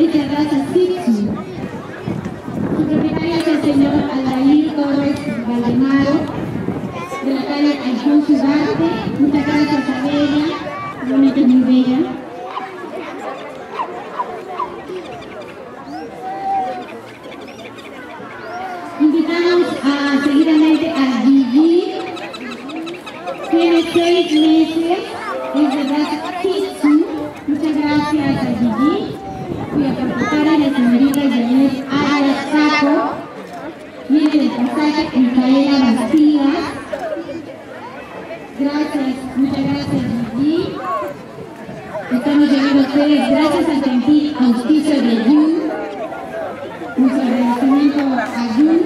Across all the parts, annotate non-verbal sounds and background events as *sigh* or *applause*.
es de raza Sitsu. Su propietario es el señor Aldair Torres Valdemaro, de la calle Alfonso Ugarte. Muchas gracias a Bella, bonita y muy bella. Invitamos a seguidamente a Gigi, tiene seis meses, es de raza Kitsu. Muchas gracias a Gigi, cuya propietaria es la señorita Janet Saco, viene del pasaje Micaela Bastidas. Gracias, muchas gracias Gigi. Estamos llegando a ustedes gracias al gentil auspicio de Jun. Nuestro agradecimiento a Jun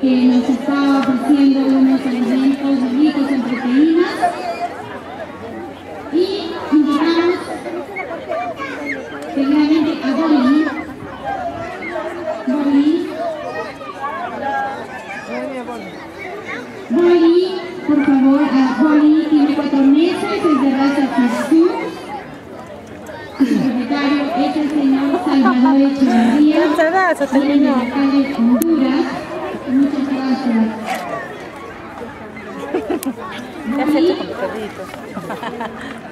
que nos está ofreciendo unos alimentos ricos en proteínas. Y invitamos seguidamente a Bolí. Bolí. Bolí, por favor, a Bolí tiene cuatro meses, es de raza Jesús. Su propietario es el señor Salvador Echeverría. *laughs* De la calle Honduras. Muchas gracias. *laughs* Ya se hecho con los perritos.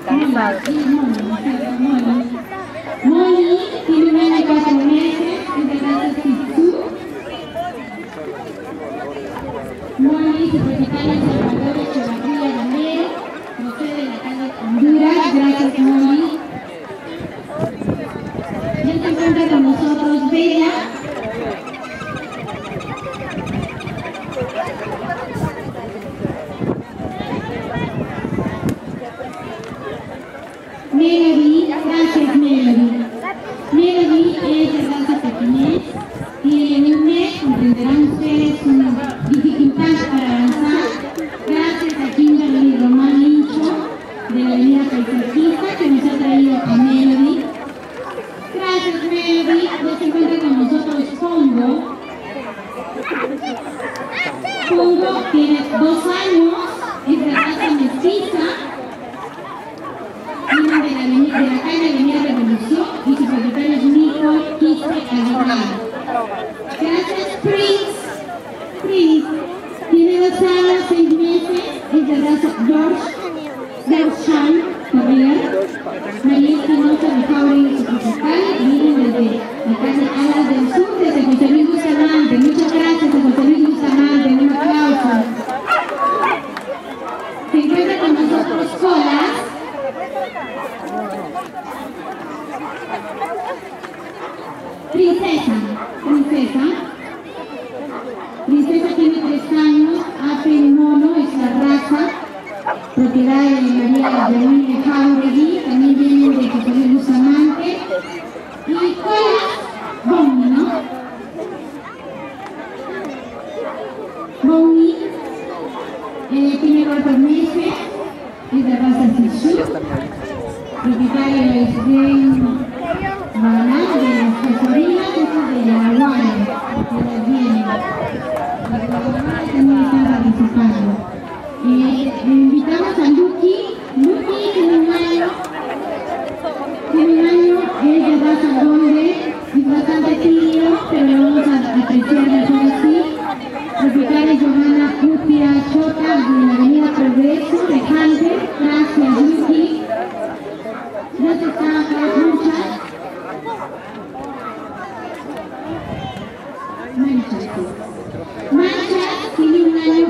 *laughs* Cansado. Molly tiene un año y cuatro meses, es de raza Shih Molly, su propietario Salvador Echevarría comprenderán encuentra con nosotros. Princesa, princesa. Princesa tiene tres años, hace mono, es la raza, propiedad de María Yamile Jauregui, también viene de José Luis Bustamante. Y Colas, Bonnie, ¿no? Bonnie, eh, tiene cuatro meses, es de raza Shih propietario es Ben Maná de las Casorinas, que es de Yaraguana, de las Bienes. Las Casorinas también están participando. Eh, invitamos a Lucky. Lucky tiene un año, tiene un año, es de raza Golden, es bastante tímido, pero lo vamos a apreciar mejor así. Propietaria Johanna Upia Chota de la Avenida Progreso de Hunter. Gracias, Lucky. No te cagas, muchas. Manchas. Manchas tiene un año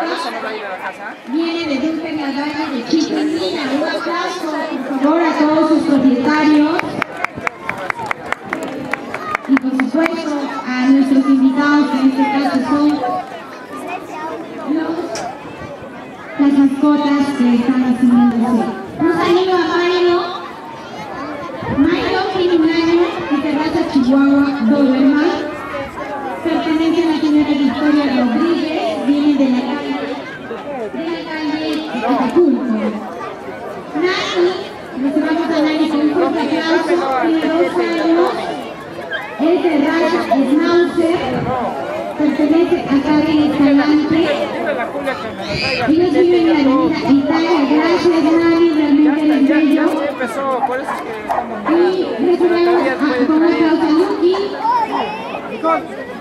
Alonso, Pauta, viene de Dulce Galván de Chiquimina. Un aplauso, por favor, a todos sus propietarios. Y por supuesto a nuestros invitados, que en este caso son los, las mascotas que están haciéndose. Un saludo a Mario viene de la, de la calle Acapulco. Nani, nos vamos a Nani con un fuerte aplauso, tiene dos años, es de Raya Schnauzer, pertenece a Karen Escalante, ellos viven en la avenida Italia, gracias Nani, realmente eres. Y a Tomás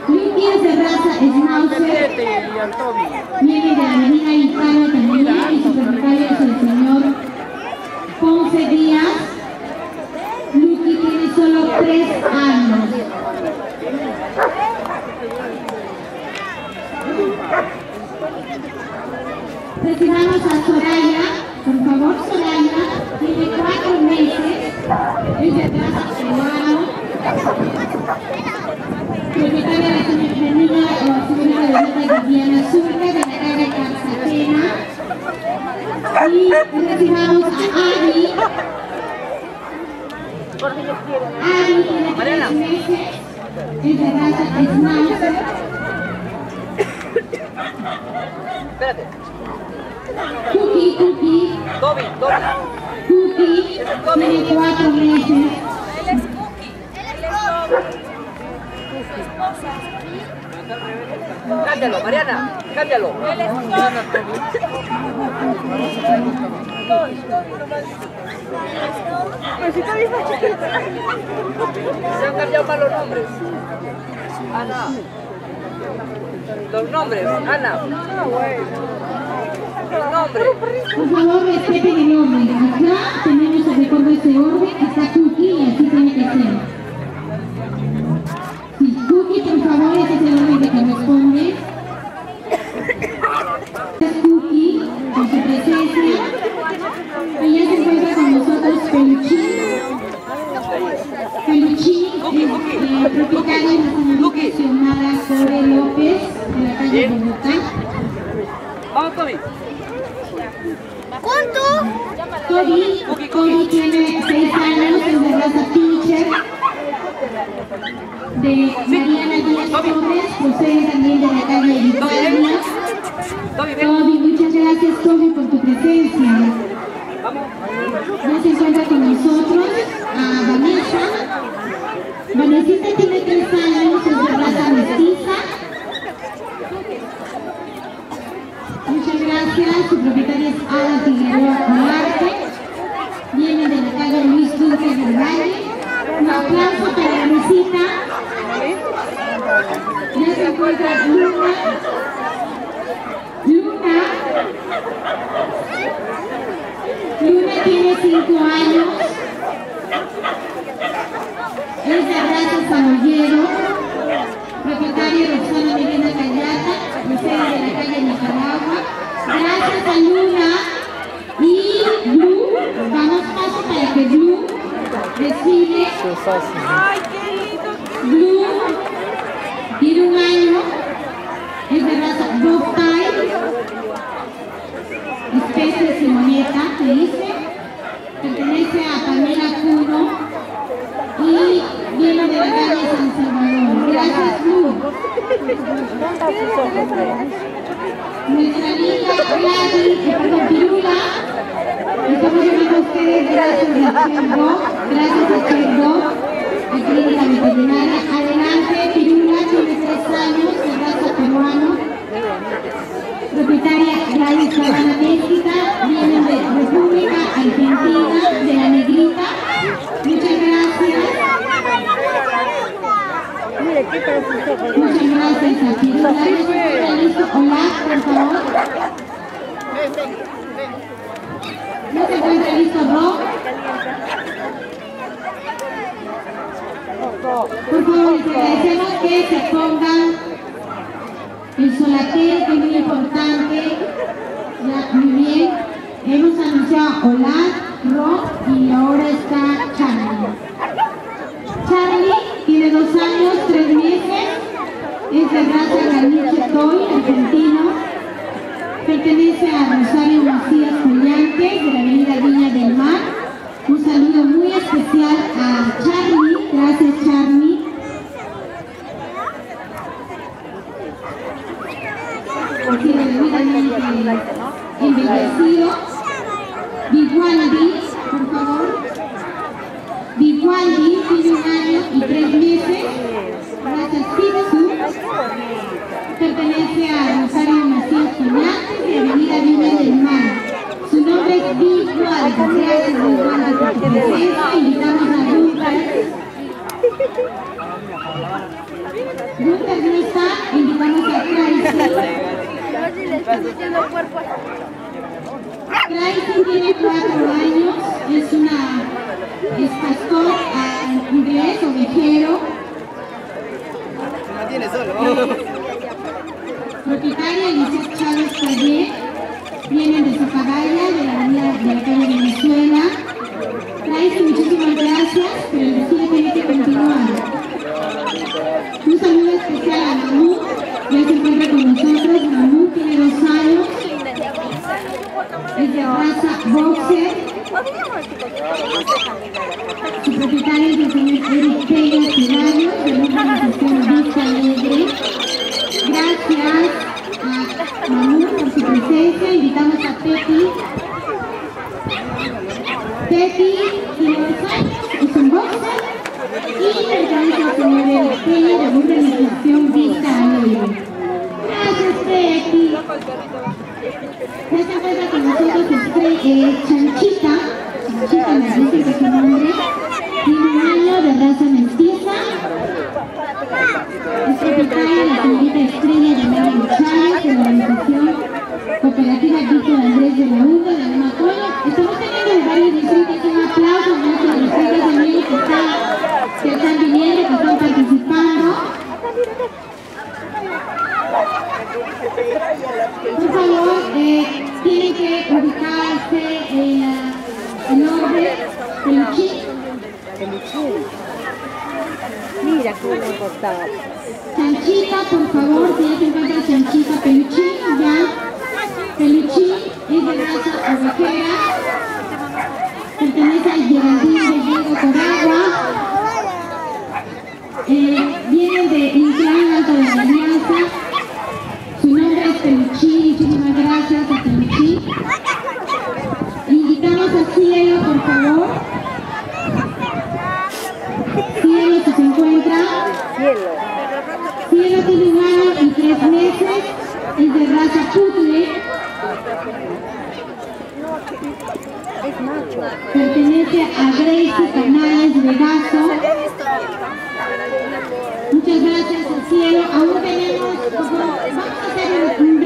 de raza Schnauzer. Viene de la avenida Italia también y su propietario es el señor Ponce Díaz. Lucky tiene solo tres años. Recibamos a Soraya, por favor Soraya, tiene cuatro meses, es de raza recibamos a es. Espérate. Cookie, Cookie, Dobby, Dobby. Cookie, tiene cuatro meses. Cámbialo, Mariana, cámbialo. Se han cambiado mal los nombres. Ana. Los nombres, Ana. Los nombres. Por favor, respeten el orden. Acá tenemos el recuerdo de ese orden, está y así tiene que ser. Toby tiene 6 años, es de raza pincher. De Mariana Díaz Torres, procede también de la calle Italia. Toby, muchas gracias Toby por tu presencia. Ya se encuentra con nosotros a Vanessa. Vanesita tiene 3 años, es de raza mestiza. Muchas gracias. Su propietaria es Ada Figueroa Marte. Un aplauso para la visita. Ya se encuentra Luna. Luna. Luna tiene 5 años. Es de raza saboyero. Propietaria Roxana Medina Callata, procede de la calle Nicaragua. Gracias a Luna desfile. Blue tiene un año, es de raza Bobtail, especie de simoneta, se dice. Pertenece a Pamela Cuno y viene de la calle San Salvador. Gracias, Blue. Nuestra amiga Gladys, eh, perdón, Pirula, estamos llamando a ustedes gracias a Cherbo, gracias a Cherbo, a Clínica Veterinaria. Adelante, Pirula, tiene tres años, de raza peruano. Propietaria Gladys Cabana México, viene de República Argentina, de la Negrita. Muchas gracias. Muchas gracias a Pirula. ¿Ya se encuentra listo? Hola, por favor. ¿No se encuentra listo, Rob? Por favor, les agradecemos que se pongan el solatero, que es muy importante. Ya, muy bien. Hemos anunciado Olaf, Rob y ahora está Charlie. Charlie tiene dos años, tres meses. Es de raza Garniche Toy, argentino. Pertenece a Rosario Macías Collantes, de la avenida Viña del Mar. Un saludo muy especial a Charlie. Gracias, Charlie. Porque debidamente embellecido. Vivaldi, por favor. Vivaldi tiene un año y tres meses. raza Sitsu. Pertenece a Rosario Macías Coñates de Avenida Villa del Mar. Su nombre es. Gracias, Big Juárez, por tu presencia. Invitamos a Lucas. Lucas no está, invitamos a Tracy. Tracy tiene cuatro años, es una es pastor ah, inglés, ovejero. No tiene solo. Propietaria Lisette Chávez Taller, vienen de Zapagaya, de la avenida de la calle Venezuela. Tracy, muchísimas gracias, pero el desfile tiene que continuar. Un saludo especial a Mamú, ya se encuentra con nosotros. Mamú tiene dos años, es de raza boxer. Su propietario es el señor Eric Peña Ceballos, de la organización Vista Alegre. Gracias presencia. Invitamos a Peti. Peti tiene y al señor Eric Peña de la Vista Alegre. Gracias, Peti. Ya se encuentra con nosotros este, eh, Chanchita. Chanchita me parece que es su nombre. Tiene un año de raza mestiza. Es propietaria de la señorita Estrella llamada Chávez de la organización Cooperativa Víctor Andrés de la UNDA de Amacolo. Estamos teniendo en varios distritos un aplauso a nuestros distritos amigos que están, que están viniendo, que están participando. Por favor, eh, tienen que ubicarse en la- el nombre Peluchín. Mira cómo me cortaba. Chanchita, por favor, si ya se encuentra Chanchita Peluchín, ya. Peluchín es de raza ovejera. Pertenece al Geraldine de Diego Coragua. Eh, vienen de Inclán Alto de la Alianza. Su nombre es Peluchín, muchísimas gracias a Peluchín. Invitamos a Cielo, por favor. Cielo, si se encuentra. es de raza putle. Pertenece a Gracie Canales Vegaso. Muchas gracias al cielo. Aún tenemos, pues, vamos a hacer un